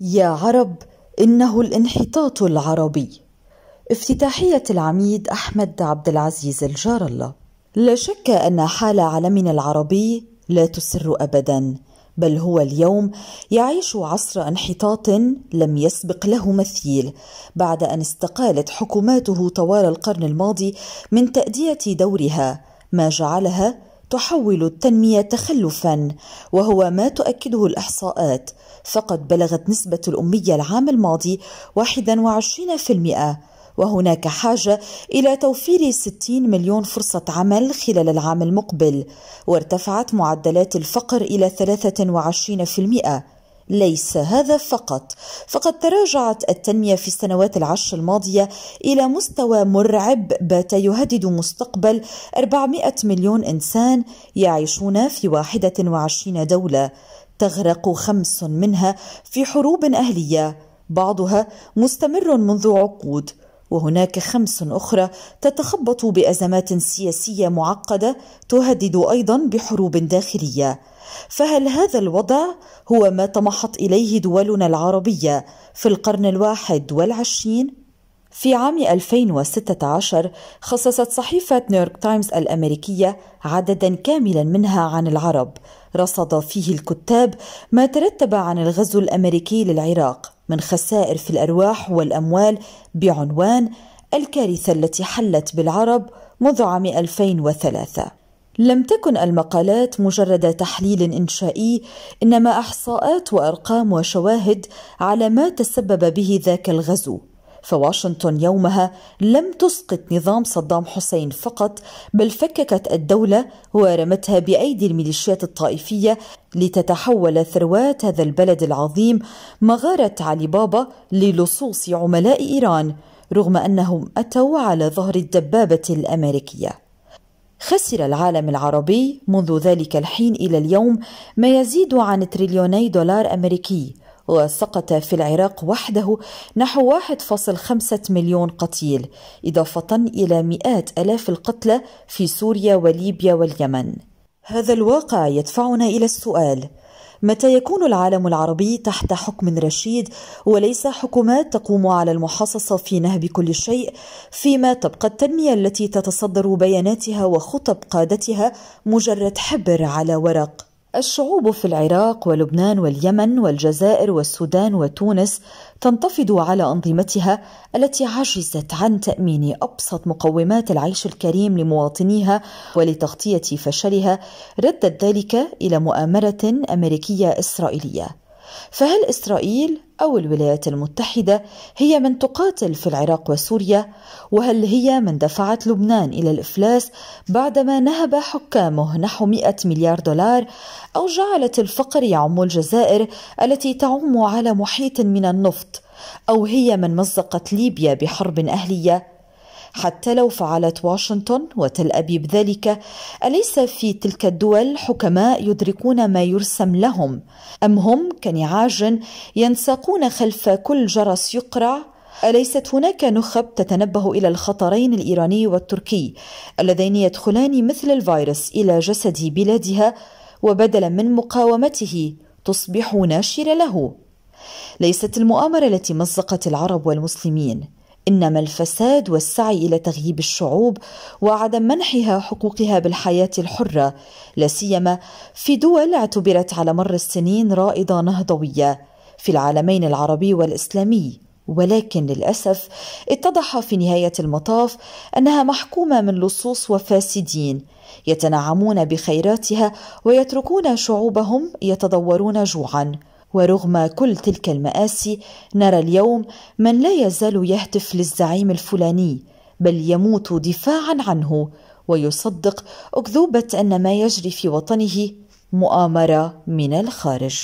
يا عرب إنه الانحطاط العربي. افتتاحية العميد أحمد عبد العزيز الجار الله. لا شك أن حال عالمنا العربي لا تسر أبدا بل هو اليوم يعيش عصر انحطاط لم يسبق له مثيل. بعد أن استقالت حكوماته طوال القرن الماضي من تأدية دورها ما جعلها تحول التنمية تخلفا وهو ما تؤكده الإحصاءات. فقد بلغت نسبة الأمية العام الماضي 21% وهناك حاجة إلى توفير 60 مليون فرصة عمل خلال العام المقبل وارتفعت معدلات الفقر إلى 23% ليس هذا فقط. فقد تراجعت التنمية في السنوات العشر الماضية إلى مستوى مرعب بات يهدد مستقبل 400 مليون إنسان يعيشون في 21 دولة تغرق خمس منها في حروب أهلية بعضها مستمر منذ عقود. وهناك خمس أخرى تتخبط بأزمات سياسية معقدة تهدد أيضا بحروب داخلية. فهل هذا الوضع هو ما طمحت إليه دولنا العربية في القرن الواحد والعشرين؟ في عام 2016 خصصت صحيفة نيويورك تايمز الأمريكية عددا كاملا منها عن العرب. رصد فيه الكتاب ما ترتب عن الغزو الأمريكي للعراق. من خسائر في الأرواح والأموال بعنوان الكارثة التي حلت بالعرب منذ عام 2003 لم تكن المقالات مجرد تحليل إنشائي إنما إحصاءات وأرقام وشواهد على ما تسبب به ذاك الغزو. فواشنطن يومها لم تسقط نظام صدام حسين فقط بل فككت الدولة ورمتها بأيدي الميليشيات الطائفية لتتحول ثروات هذا البلد العظيم مغارة علي بابا للصوص عملاء إيران رغم أنهم أتوا على ظهر الدبابة الأمريكية. خسر العالم العربي منذ ذلك الحين إلى اليوم ما يزيد عن تريليوني دولار أمريكي. وسقط في العراق وحده نحو 1.5 مليون قتيل إضافة إلى مئات آلاف القتلى في سوريا وليبيا واليمن. هذا الواقع يدفعنا إلى السؤال متى يكون العالم العربي تحت حكم رشيد وليس حكومات تقوم على المحاصصة في نهب كل شيء فيما تبقى التنمية التي تتصدر بياناتها وخطب قادتها مجرد حبر على ورق؟ الشعوب في العراق ولبنان واليمن والجزائر والسودان وتونس تنتفض على أنظمتها التي عجزت عن تأمين أبسط مقومات العيش الكريم لمواطنيها ولتغطية فشلها ردت ذلك إلى مؤامرة أمريكية إسرائيلية. فهل إسرائيل أو الولايات المتحدة هي من تقاتل في العراق وسوريا؟ وهل هي من دفعت لبنان إلى الإفلاس بعدما نهب حكامه نحو 100 مليار دولار أو جعلت الفقر يعم الجزائر التي تعم على محيط من النفط؟ أو هي من مزقت ليبيا بحرب أهلية؟ حتى لو فعلت واشنطن وتل أبيب ذلك أليس في تلك الدول حكماء يدركون ما يرسم لهم؟ أم هم كنعاج ينساقون خلف كل جرس يقرع؟ أليست هناك نخب تتنبه إلى الخطرين الإيراني والتركي اللذين يدخلان مثل الفيروس إلى جسد بلادها وبدلا من مقاومته تصبح ناشرة له؟ ليست المؤامرة التي مزقت العرب والمسلمين. إنما الفساد والسعي إلى تغييب الشعوب وعدم منحها حقوقها بالحياة الحرة لا سيما في دول اعتبرت على مر السنين رائدة نهضوية في العالمين العربي والإسلامي. ولكن للأسف اتضح في نهاية المطاف أنها محكومة من لصوص وفاسدين يتنعمون بخيراتها ويتركون شعوبهم يتضورون جوعا. ورغم كل تلك المآسي نرى اليوم من لا يزال يهتف للزعيم الفلاني بل يموت دفاعا عنه ويصدق أكذوبة أن ما يجري في وطنه مؤامرة من الخارج.